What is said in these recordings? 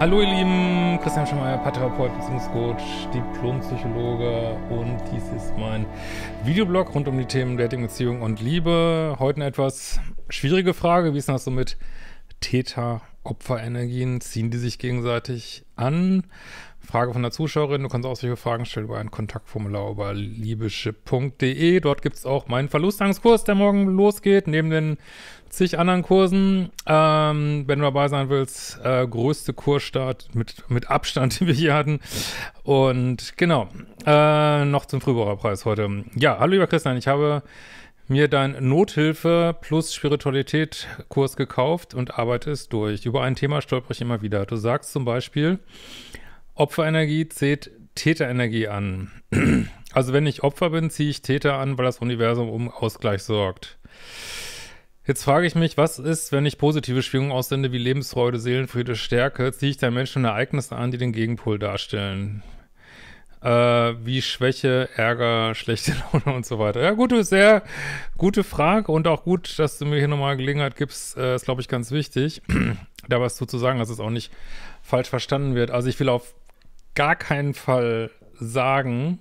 Hallo ihr Lieben, Christian Schemeier, Paartherapeut, Beziehungscoach, Diplompsychologe und dies ist mein Videoblog rund um die Themen Dating, Beziehung und Liebe. Heute eine etwas schwierige Frage, wie ist das so mit Täter-Opfer-Energien? Ziehen die sich gegenseitig an? Frage von der Zuschauerin, du kannst auch solche Fragen stellen über ein Kontaktformular über liebische.de. Dort gibt es auch meinen Verlustangskurs, der morgen losgeht, neben den zig anderen Kursen. Ähm, wenn du dabei sein willst, äh, größte Kursstart mit, mit Abstand, den wir hier hatten. Und genau, äh, noch zum Frühbucherpreis heute. Ja, hallo lieber Christian, ich habe mir dein Nothilfe plus Spiritualität Kurs gekauft und arbeite es durch. Über ein Thema stolper ich immer wieder. Du sagst zum Beispiel, Opferenergie zählt Täterenergie an. Also wenn ich Opfer bin, ziehe ich Täter an, weil das Universum um Ausgleich sorgt. Jetzt frage ich mich, was ist, wenn ich positive Schwingungen aussende wie Lebensfreude, Seelenfriede, Stärke, ziehe ich da Menschen Ereignisse an, die den Gegenpol darstellen? Äh, wie Schwäche, Ärger, schlechte Laune und so weiter. Ja, gute, sehr gute Frage und auch gut, dass du mir hier nochmal Gelegenheit gibst, äh, ist, glaube ich, ganz wichtig, da was zu sagen, dass es auch nicht falsch verstanden wird. Also ich will auf gar keinen Fall sagen,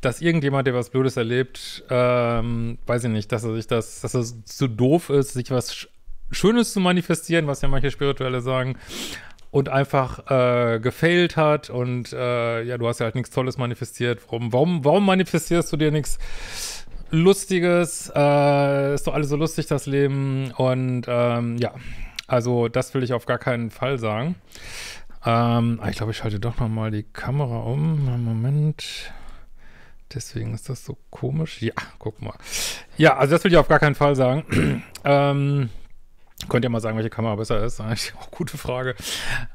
dass irgendjemand, der was Blödes erlebt, ähm, weiß ich nicht, dass er sich das, dass es zu doof ist, sich was Schönes zu manifestieren, was ja manche Spirituelle sagen, und einfach äh, gefailt hat und äh, ja, du hast ja halt nichts Tolles manifestiert. Warum, warum, warum manifestierst du dir nichts Lustiges? Äh, ist doch alles so lustig, das Leben. Und ähm, ja, also das will ich auf gar keinen Fall sagen. Ähm, ich glaube, ich schalte doch noch mal die Kamera um. Moment. Deswegen ist das so komisch. Ja, guck mal. Ja, also das will ich auf gar keinen Fall sagen. ähm, könnt ihr mal sagen, welche Kamera besser ist? Eigentlich auch gute Frage.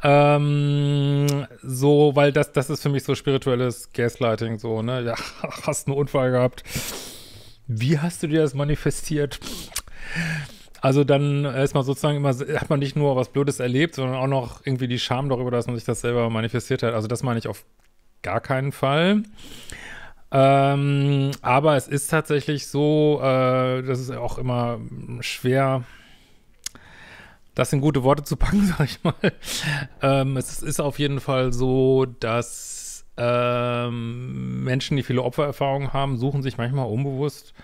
Ähm, so, weil das, das ist für mich so spirituelles Gaslighting, so, ne? Ja, hast einen Unfall gehabt. Wie hast du dir das manifestiert? Also dann ist man sozusagen immer, hat man nicht nur was Blödes erlebt, sondern auch noch irgendwie die Scham darüber, dass man sich das selber manifestiert hat. Also das meine ich auf gar keinen Fall. Ähm, aber es ist tatsächlich so, äh, das ist auch immer schwer, das in gute Worte zu packen, sag ich mal. Ähm, es ist auf jeden Fall so, dass ähm, Menschen, die viele Opfererfahrungen haben, suchen sich manchmal unbewusst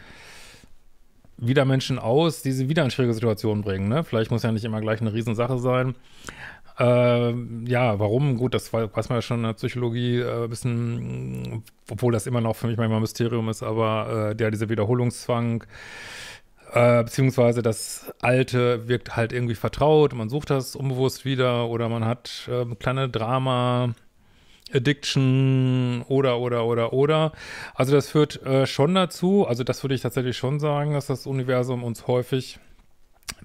wieder Menschen aus, die sie wieder in schwierige Situationen bringen. Ne? Vielleicht muss ja nicht immer gleich eine Riesensache sein. Äh, ja, warum? Gut, das weiß man ja schon in der Psychologie äh, ein bisschen, obwohl das immer noch für mich manchmal ein Mysterium ist, aber äh, der, dieser Wiederholungszwang, äh, beziehungsweise das Alte wirkt halt irgendwie vertraut, man sucht das unbewusst wieder oder man hat äh, kleine Drama, Addiction oder, oder, oder, oder. Also das führt äh, schon dazu, also das würde ich tatsächlich schon sagen, dass das Universum uns häufig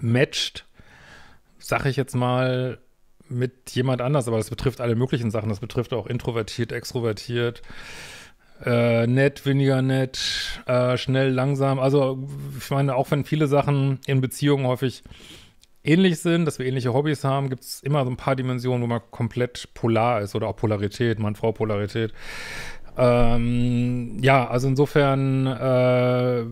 matcht, sag ich jetzt mal, mit jemand anders, aber das betrifft alle möglichen Sachen. Das betrifft auch introvertiert, extrovertiert, äh, nett, weniger nett, äh, schnell, langsam. Also ich meine, auch wenn viele Sachen in Beziehungen häufig ähnlich sind, dass wir ähnliche Hobbys haben, gibt es immer so ein paar Dimensionen, wo man komplett polar ist oder auch Polarität, Mann-Frau-Polarität. Ähm, ja, also insofern äh,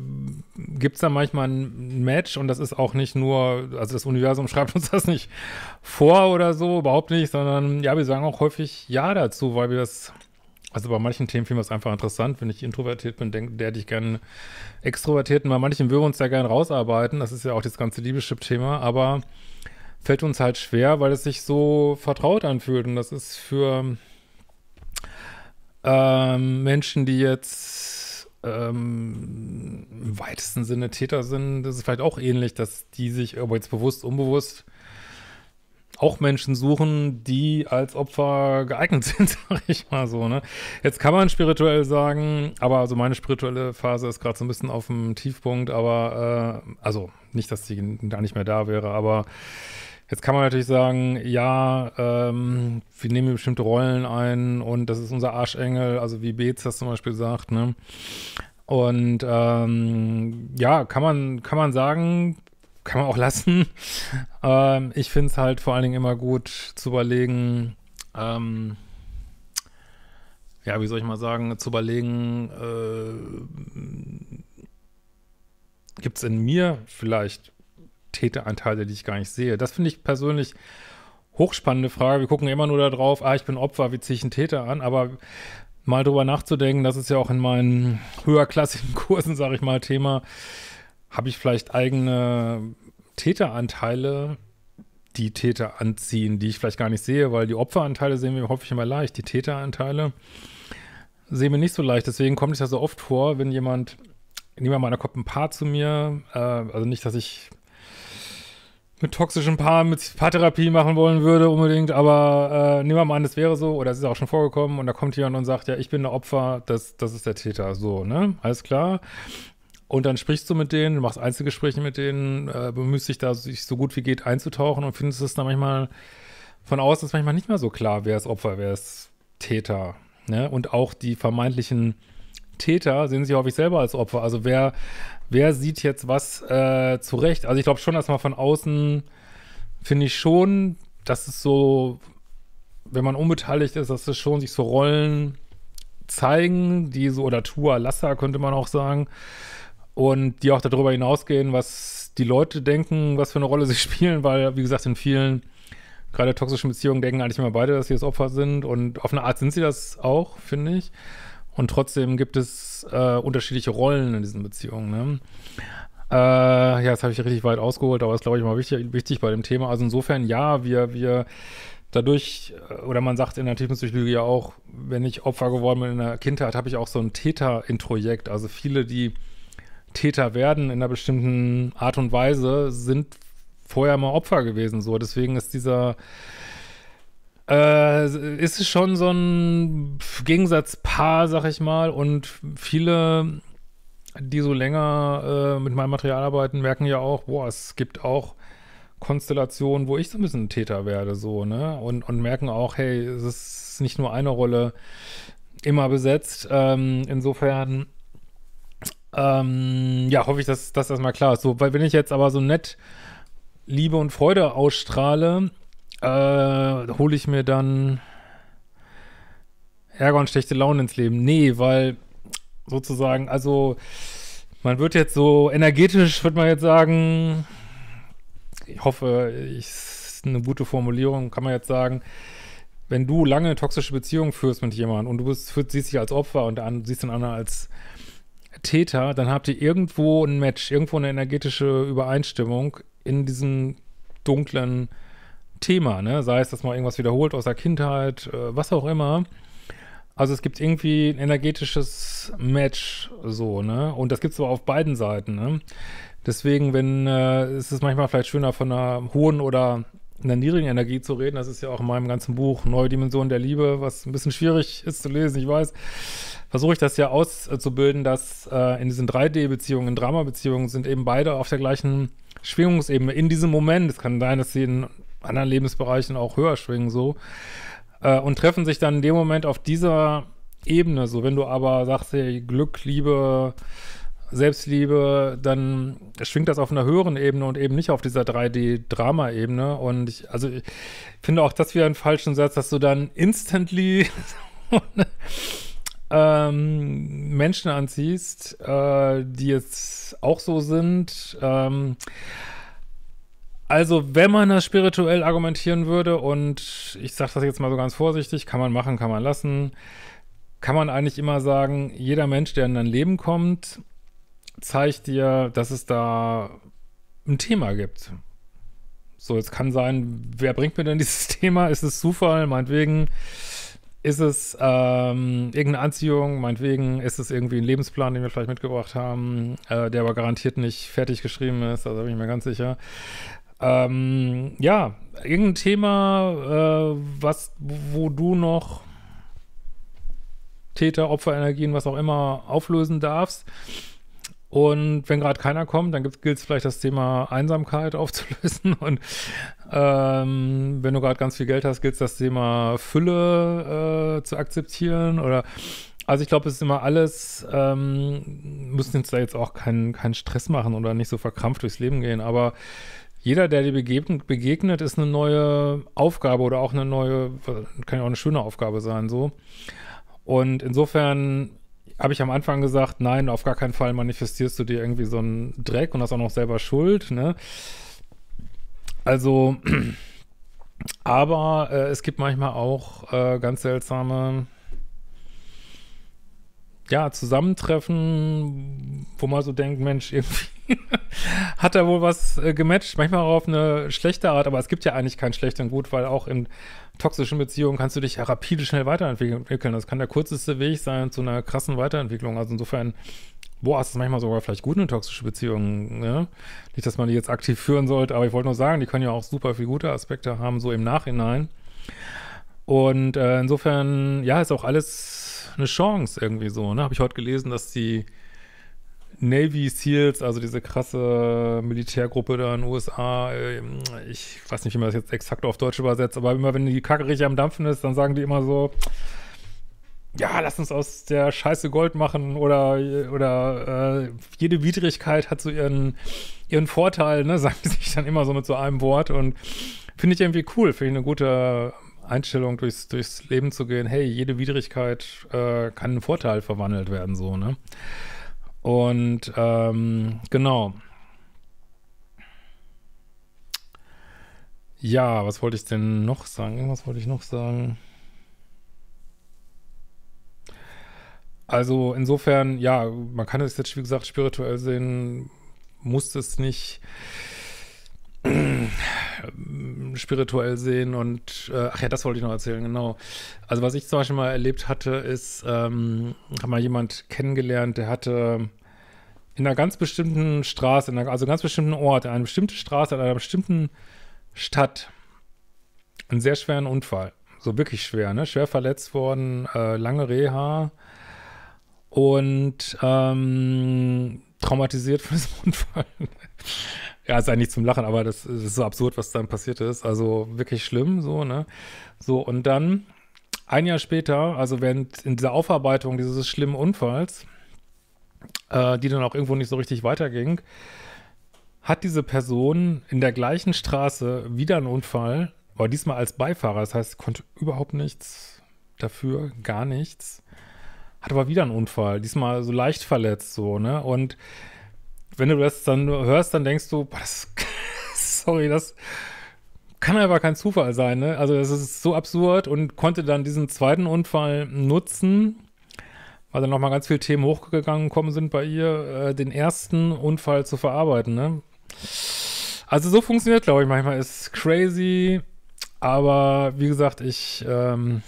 gibt es da manchmal ein Match und das ist auch nicht nur, also das Universum schreibt uns das nicht vor oder so, überhaupt nicht, sondern ja, wir sagen auch häufig Ja dazu, weil wir das also bei manchen Themen finden wir es einfach interessant. Wenn ich introvertiert bin, denke, der hätte ich gerne extrovertiert. Und bei manchen würden wir uns ja gerne rausarbeiten. Das ist ja auch das ganze Liebeschip-Thema. Aber fällt uns halt schwer, weil es sich so vertraut anfühlt. Und das ist für ähm, Menschen, die jetzt ähm, im weitesten Sinne Täter sind, das ist vielleicht auch ähnlich, dass die sich, aber jetzt bewusst, unbewusst, auch Menschen suchen, die als Opfer geeignet sind, sag ich mal so, ne? Jetzt kann man spirituell sagen, aber also meine spirituelle Phase ist gerade so ein bisschen auf dem Tiefpunkt, aber äh, also nicht, dass die gar nicht mehr da wäre, aber jetzt kann man natürlich sagen, ja, ähm, wir nehmen bestimmte Rollen ein und das ist unser Arschengel, also wie Beetz das zum Beispiel sagt, ne? Und ähm, ja, kann man, kann man sagen, kann man auch lassen. ähm, ich finde es halt vor allen Dingen immer gut zu überlegen, ähm, ja, wie soll ich mal sagen, zu überlegen, äh, gibt es in mir vielleicht Täteranteile, die ich gar nicht sehe. Das finde ich persönlich hochspannende Frage. Wir gucken immer nur darauf, ah, ich bin Opfer, wie ziehe ich einen Täter an? Aber mal drüber nachzudenken, das ist ja auch in meinen höherklassigen Kursen, sage ich mal, Thema, habe ich vielleicht eigene Täteranteile, die Täter anziehen, die ich vielleicht gar nicht sehe, weil die Opferanteile sehen wir häufig immer leicht, die Täteranteile sehen wir nicht so leicht. Deswegen kommt es ja so oft vor, wenn jemand, nehmen wir mal, da kommt ein Paar zu mir, äh, also nicht, dass ich mit toxischen Paaren, mit Paartherapie machen wollen würde unbedingt, aber äh, nehmen wir mal an, das wäre so, oder es ist auch schon vorgekommen und da kommt jemand und sagt, ja, ich bin der Opfer, das, das ist der Täter, so, ne, alles klar. Und dann sprichst du mit denen, machst Einzelgespräche mit denen, äh, bemühst dich da sich so gut wie geht einzutauchen und findest es dann manchmal, von außen ist manchmal nicht mehr so klar, wer ist Opfer, wer ist Täter, ne, und auch die vermeintlichen Täter sehen sich häufig selber als Opfer. Also wer, wer sieht jetzt was äh, zurecht? Also ich glaube schon, dass man von außen, finde ich schon, dass es so, wenn man unbeteiligt ist, dass es schon sich so Rollen zeigen, die so, oder Tua Lassa könnte man auch sagen, und die auch darüber hinausgehen, was die Leute denken, was für eine Rolle sie spielen, weil, wie gesagt, in vielen gerade toxischen Beziehungen denken eigentlich immer beide, dass sie das Opfer sind und auf eine Art sind sie das auch, finde ich. Und trotzdem gibt es äh, unterschiedliche Rollen in diesen Beziehungen. Ne? Äh, ja, das habe ich richtig weit ausgeholt, aber das glaube ich mal wichtig, wichtig bei dem Thema. Also insofern, ja, wir, wir dadurch, äh, oder man sagt in der Tiefenpsychologie ja auch, wenn ich Opfer geworden bin in der Kindheit, habe ich auch so ein Täter-Introjekt. Also viele, die Täter werden in einer bestimmten Art und Weise, sind vorher mal Opfer gewesen. So, deswegen ist dieser äh, ist es schon so ein Gegensatzpaar, sag ich mal, und viele, die so länger äh, mit meinem Material arbeiten, merken ja auch, boah, es gibt auch Konstellationen, wo ich so ein bisschen Täter werde, so, ne, und, und merken auch, hey, es ist nicht nur eine Rolle immer besetzt, ähm, insofern, ähm, ja, hoffe ich, dass, dass das mal klar ist, so, weil wenn ich jetzt aber so nett Liebe und Freude ausstrahle, äh, hole ich mir dann Ärger und schlechte Laune ins Leben. Nee, weil sozusagen, also man wird jetzt so energetisch, würde man jetzt sagen, ich hoffe, ich, ist eine gute Formulierung, kann man jetzt sagen, wenn du lange toxische Beziehungen führst mit jemandem und du bist, siehst dich als Opfer und an, siehst den anderen als Täter, dann habt ihr irgendwo ein Match, irgendwo eine energetische Übereinstimmung in diesem dunklen Thema, ne? Sei es, dass man irgendwas wiederholt aus der Kindheit, äh, was auch immer. Also es gibt irgendwie ein energetisches Match, so, ne? Und das gibt es aber auf beiden Seiten, ne? Deswegen, wenn, äh, ist es manchmal vielleicht schöner, von einer hohen oder einer niedrigen Energie zu reden. Das ist ja auch in meinem ganzen Buch Neue Dimensionen der Liebe, was ein bisschen schwierig ist zu lesen, ich weiß. Versuche ich das ja auszubilden, dass äh, in diesen 3D-Beziehungen, in Drama-Beziehungen sind eben beide auf der gleichen Schwingungsebene in diesem Moment. Es kann sein, dass sie in anderen Lebensbereichen auch höher schwingen so äh, und treffen sich dann in dem Moment auf dieser Ebene. So, wenn du aber sagst, hey, Glück, Liebe, Selbstliebe, dann schwingt das auf einer höheren Ebene und eben nicht auf dieser 3D-Drama-Ebene. Und ich, also ich finde auch das wieder einen falschen Satz, dass du dann instantly ähm, Menschen anziehst, äh, die jetzt auch so sind. Ähm, also, wenn man das spirituell argumentieren würde, und ich sage das jetzt mal so ganz vorsichtig, kann man machen, kann man lassen, kann man eigentlich immer sagen, jeder Mensch, der in dein Leben kommt, zeigt dir, dass es da ein Thema gibt. So, es kann sein, wer bringt mir denn dieses Thema? Ist es Zufall? Meinetwegen ist es ähm, irgendeine Anziehung? Meinetwegen ist es irgendwie ein Lebensplan, den wir vielleicht mitgebracht haben, äh, der aber garantiert nicht fertig geschrieben ist, also bin ich mir ganz sicher. Ähm, ja, irgendein Thema, äh, was, wo du noch Täter, Opferenergien, was auch immer auflösen darfst. Und wenn gerade keiner kommt, dann gilt es vielleicht das Thema Einsamkeit aufzulösen. Und ähm, wenn du gerade ganz viel Geld hast, gilt es das Thema Fülle äh, zu akzeptieren. Oder also ich glaube, es ist immer alles, ähm, müssen uns da jetzt auch keinen keinen Stress machen oder nicht so verkrampft durchs Leben gehen, aber jeder, der dir begegnet, ist eine neue Aufgabe oder auch eine neue, kann ja auch eine schöne Aufgabe sein, so. Und insofern habe ich am Anfang gesagt, nein, auf gar keinen Fall manifestierst du dir irgendwie so einen Dreck und hast auch noch selber Schuld, ne? Also, Aber äh, es gibt manchmal auch äh, ganz seltsame ja, Zusammentreffen, wo man so denkt, Mensch, irgendwie hat er wohl was äh, gematcht, manchmal auch auf eine schlechte Art, aber es gibt ja eigentlich kein schlecht und gut, weil auch in toxischen Beziehungen kannst du dich ja rapide schnell weiterentwickeln. Das kann der kürzeste Weg sein zu einer krassen Weiterentwicklung. Also insofern, boah, ist es manchmal sogar vielleicht gut, eine toxische Beziehung. Ne? Nicht, dass man die jetzt aktiv führen sollte, aber ich wollte nur sagen, die können ja auch super viele gute Aspekte haben, so im Nachhinein. Und äh, insofern, ja, ist auch alles eine Chance irgendwie so. Ne? Habe ich heute gelesen, dass die Navy SEALs, also diese krasse Militärgruppe da in den USA, ähm, ich weiß nicht, wie man das jetzt exakt auf Deutsch übersetzt, aber immer wenn die Kacke richtig am Dampfen ist, dann sagen die immer so, ja, lass uns aus der Scheiße Gold machen oder, oder äh, jede Widrigkeit hat so ihren, ihren Vorteil, ne, sagen sie sich dann immer so mit so einem Wort und finde ich irgendwie cool, finde ich eine gute Einstellung durchs, durchs Leben zu gehen, hey, jede Widrigkeit äh, kann in Vorteil verwandelt werden, so, ne. Und ähm, genau. Ja, was wollte ich denn noch sagen? Irgendwas wollte ich noch sagen. Also insofern, ja, man kann es jetzt, wie gesagt, spirituell sehen, muss es nicht spirituell sehen und äh, ach ja, das wollte ich noch erzählen, genau. Also was ich zum Beispiel mal erlebt hatte, ist, ähm, habe mal jemand kennengelernt, der hatte in einer ganz bestimmten Straße, einer, also ganz bestimmten Ort, in einer bestimmten Straße, in einer bestimmten Stadt einen sehr schweren Unfall. So wirklich schwer, ne? Schwer verletzt worden, äh, lange Reha und ähm, traumatisiert von diesem Unfall. ja, ist eigentlich zum Lachen, aber das, ist so absurd, was dann passiert ist. Also wirklich schlimm, so, ne? So, und dann ein Jahr später, also während in dieser Aufarbeitung dieses schlimmen Unfalls, äh, die dann auch irgendwo nicht so richtig weiterging, hat diese Person in der gleichen Straße wieder einen Unfall, aber diesmal als Beifahrer, das heißt, konnte überhaupt nichts dafür, gar nichts, hat aber wieder einen Unfall, diesmal so leicht verletzt, so, ne, und wenn du das dann hörst, dann denkst du, boah, das, sorry, das kann einfach kein Zufall sein, ne, also das ist so absurd und konnte dann diesen zweiten Unfall nutzen, weil dann nochmal ganz viele Themen hochgegangen kommen sind bei ihr, äh, den ersten Unfall zu verarbeiten, ne? Also so funktioniert, glaube ich, manchmal. Ist crazy, aber wie gesagt, ich, ähm,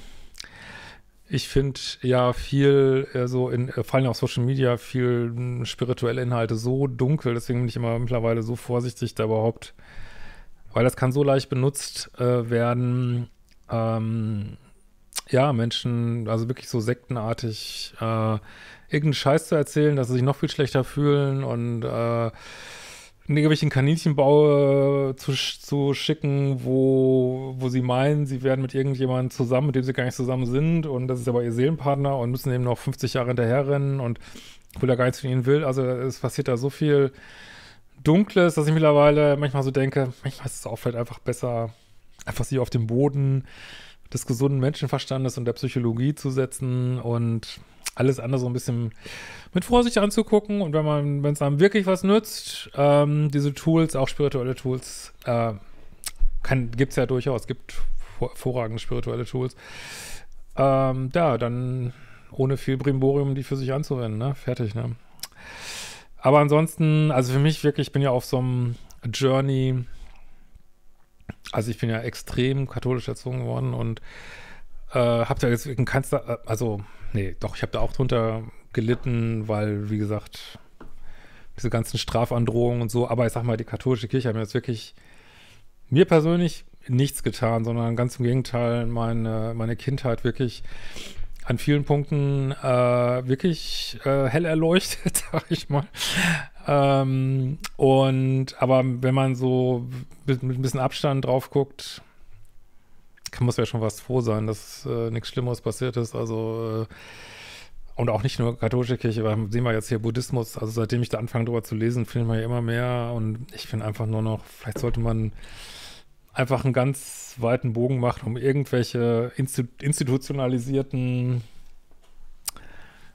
ich finde ja viel äh, so in, äh, vor allem auf Social Media, viel hm, spirituelle Inhalte so dunkel, deswegen bin ich immer mittlerweile so vorsichtig da überhaupt, weil das kann so leicht benutzt äh, werden, ähm, ja, Menschen, also wirklich so sektenartig, äh, irgendeinen Scheiß zu erzählen, dass sie sich noch viel schlechter fühlen und äh, irgendwelchen Kaninchenbau zu, zu schicken, wo, wo sie meinen, sie werden mit irgendjemandem zusammen, mit dem sie gar nicht zusammen sind und das ist aber ihr Seelenpartner und müssen eben noch 50 Jahre hinterherrennen und obwohl er gar nichts von ihnen will. Also es passiert da so viel Dunkles, dass ich mittlerweile manchmal so denke, manchmal ist es auch vielleicht einfach besser, einfach sie auf dem Boden des gesunden Menschenverstandes und der Psychologie zu setzen und alles andere so ein bisschen mit Vorsicht anzugucken und wenn man, wenn es einem wirklich was nützt, ähm, diese Tools, auch spirituelle Tools, äh, gibt es ja durchaus, gibt hervorragende spirituelle Tools, ähm, ja, dann ohne viel Brimborium die für sich anzuwenden, ne? Fertig, ne? Aber ansonsten, also für mich wirklich, ich bin ja auf so einem Journey, also ich bin ja extrem katholisch erzogen worden und äh, habe da jetzt in keinster, äh, also nee, doch, ich habe da auch drunter gelitten, weil, wie gesagt, diese ganzen Strafandrohungen und so, aber ich sag mal, die katholische Kirche hat mir jetzt wirklich, mir persönlich nichts getan, sondern ganz im Gegenteil, meine, meine Kindheit wirklich an vielen Punkten äh, wirklich äh, hell erleuchtet, sag ich mal. Ähm, und aber wenn man so mit, mit ein bisschen Abstand drauf guckt, muss ja schon fast froh sein, dass äh, nichts Schlimmeres passiert ist. Also äh, und auch nicht nur katholische Kirche, weil sehen wir jetzt hier Buddhismus, also seitdem ich da anfange drüber zu lesen, finden wir ja immer mehr und ich finde einfach nur noch, vielleicht sollte man einfach einen ganz weiten Bogen machen, um irgendwelche institutionalisierten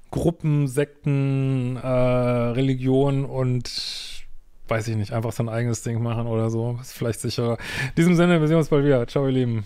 Gruppen, Sekten, äh, Religionen und weiß ich nicht, einfach sein eigenes Ding machen oder so. Ist vielleicht sicherer. In diesem Sinne, wir sehen uns bald wieder. Ciao, ihr Lieben.